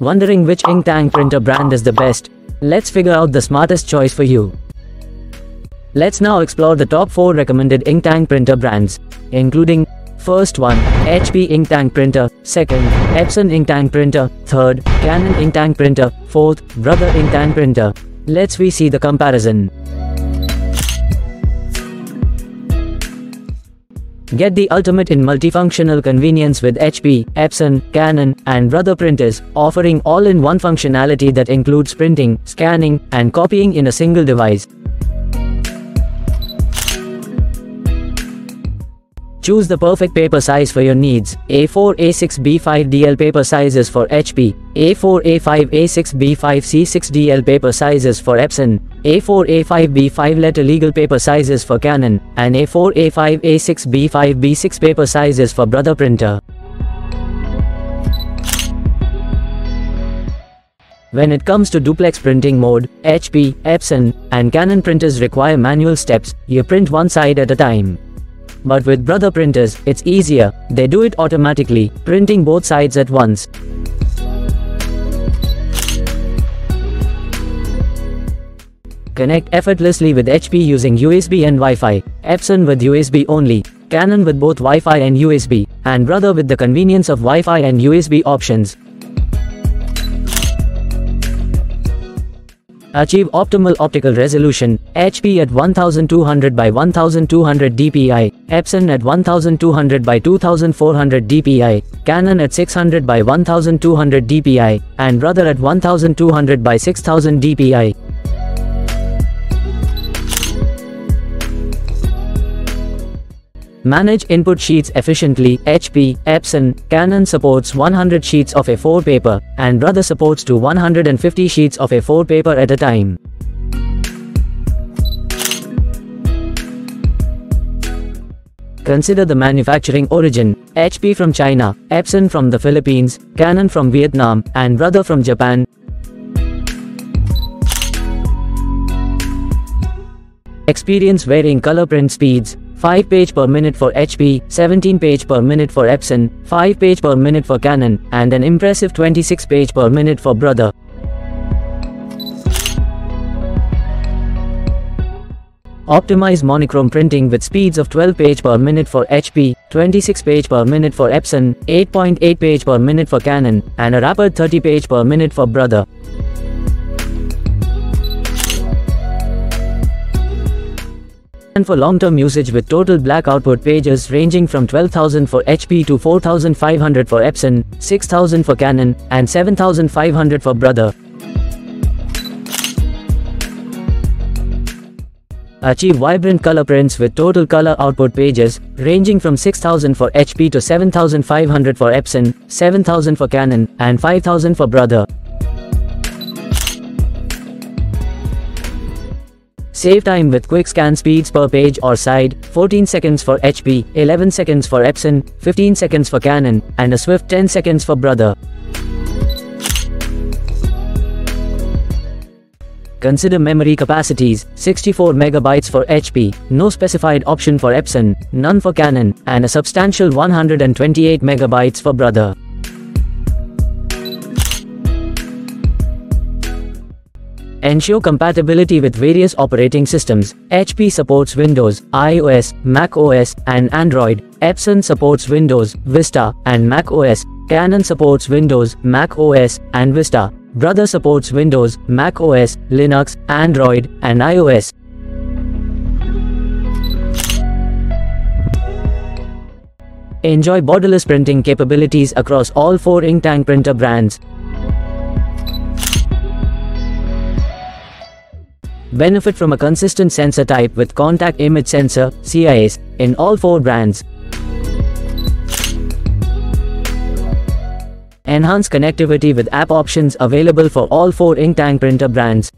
Wondering which ink tank printer brand is the best? Let's figure out the smartest choice for you. Let's now explore the top 4 recommended ink tank printer brands, including First one, HP ink tank printer. Second, Epson ink tank printer. Third, Canon ink tank printer. Fourth, Brother ink tank printer. Let's we see the comparison. Get the ultimate in multifunctional convenience with HP, Epson, Canon, and Brother printers, offering all-in-one functionality that includes printing, scanning, and copying in a single device. Choose the perfect paper size for your needs. A4, A6, B5 DL paper sizes for HP. A4, A5, A6, B5, C6 DL paper sizes for Epson. A4, A5, B5 letter legal paper sizes for Canon. And A4, A5, A6, B5, B6 paper sizes for Brother printer. When it comes to duplex printing mode, HP, Epson, and Canon printers require manual steps, you print one side at a time. But with Brother printers, it's easier, they do it automatically, printing both sides at once. Connect effortlessly with HP using USB and Wi-Fi, Epson with USB only, Canon with both Wi-Fi and USB, and Brother with the convenience of Wi-Fi and USB options. Achieve optimal optical resolution, HP at 1200 by 1200 dpi, Epson at 1200 by 2400 dpi, Canon at 600 by 1200 dpi, and Brother at 1200 by 6000 dpi. Manage input sheets efficiently. HP, Epson, Canon supports 100 sheets of A4 paper, and Brother supports to 150 sheets of A4 paper at a time. Consider the manufacturing origin. HP from China, Epson from the Philippines, Canon from Vietnam, and Brother from Japan. Experience varying color print speeds, 5 page per minute for HP, 17 page per minute for Epson, 5 page per minute for Canon, and an impressive 26 page per minute for Brother. Optimize monochrome printing with speeds of 12 page per minute for HP, 26 page per minute for Epson, 8.8 page per minute for Canon, and a rapid 30 page per minute for Brother. For long-term usage with total black output pages ranging from 12,000 for HP to 4,500 for Epson, 6,000 for Canon, and 7,500 for Brother. Achieve vibrant color prints with total color output pages, ranging from 6000 for HP to 7500 for Epson, 7000 for Canon, and 5000 for Brother. Save time with quick scan speeds per page or side, 14 seconds for HP, 11 seconds for Epson, 15 seconds for Canon, and a swift 10 seconds for Brother. Consider memory capacities, 64 megabytes for HP, no specified option for Epson, none for Canon, and a substantial 128 megabytes for Brother. Ensure compatibility with various operating systems. HP supports Windows, iOS, macOS, and Android. Epson supports Windows, Vista, and macOS. Canon supports Windows, macOS, and Vista. Brother supports Windows, Mac OS, Linux, Android, and iOS. Enjoy borderless printing capabilities across all four ink tank printer brands. Benefit from a consistent sensor type with contact image sensor CIS in all four brands. Enhance connectivity with app options available for all four Inktank printer brands.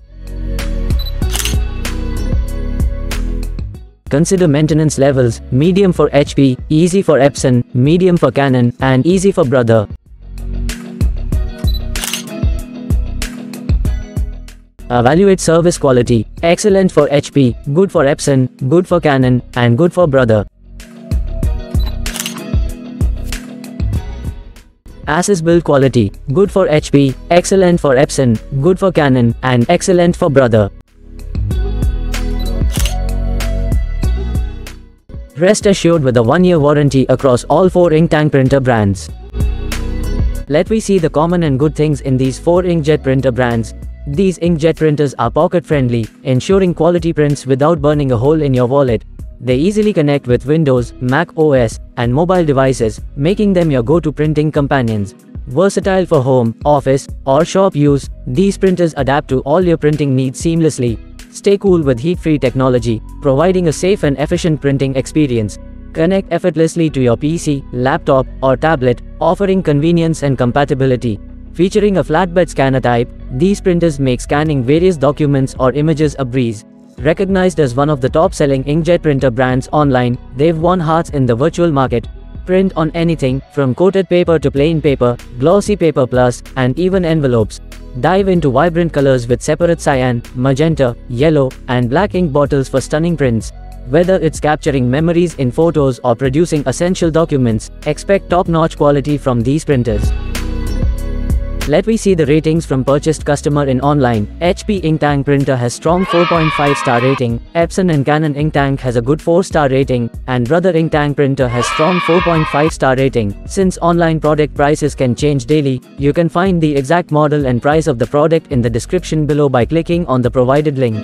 Consider maintenance levels, medium for HP, easy for Epson, medium for Canon, and easy for Brother. Evaluate service quality. Excellent for HP, good for Epson, good for Canon, and good for Brother. Asus build quality, good for HP, excellent for Epson, good for Canon, and excellent for Brother. Rest assured with a 1-year warranty across all 4 ink tank printer brands. Let me see the common and good things in these 4 inkjet printer brands. These inkjet printers are pocket friendly, ensuring quality prints without burning a hole in your wallet. They easily connect with Windows, Mac OS, and mobile devices, making them your go-to printing companions. Versatile for home, office, or shop use, these printers adapt to all your printing needs seamlessly. Stay cool with heat-free technology, providing a safe and efficient printing experience. Connect effortlessly to your PC, laptop, or tablet, offering convenience and compatibility. Featuring a flatbed scanner type, these printers make scanning various documents or images a breeze. Recognized as one of the top-selling inkjet printer brands online, they've won hearts in the virtual market. Print on anything, from coated paper to plain paper, glossy paper plus, and even envelopes. Dive into vibrant colors with separate cyan, magenta, yellow, and black ink bottles for stunning prints. Whether it's capturing memories in photos or producing essential documents, expect top-notch quality from these printers. Let me see the ratings from purchased customer in online. HP Inktank printer has strong 4.5 star rating, Epson and Canon Inktank has a good 4 star rating, and Brother Inktank printer has strong 4.5 star rating. Since online product prices can change daily, you can find the exact model and price of the product in the description below by clicking on the provided link.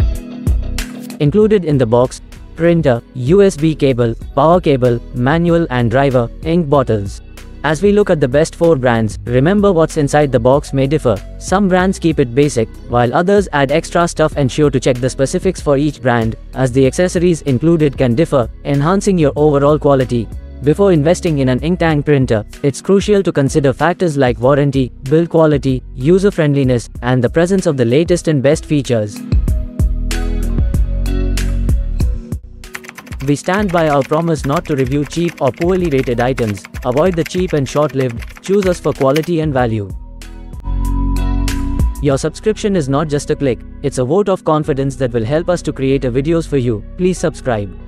Included in the box, printer, USB cable, power cable, manual and driver, ink bottles. As we look at the best 4 brands, remember what's inside the box may differ. Some brands keep it basic, while others add extra stuff and sure to check the specifics for each brand, as the accessories included can differ, enhancing your overall quality. Before investing in an inktank printer, it's crucial to consider factors like warranty, build quality, user friendliness, and the presence of the latest and best features. We stand by our promise not to review cheap or poorly rated items, avoid the cheap and short-lived, choose us for quality and value. Your subscription is not just a click, it's a vote of confidence that will help us to create a videos for you. Please subscribe.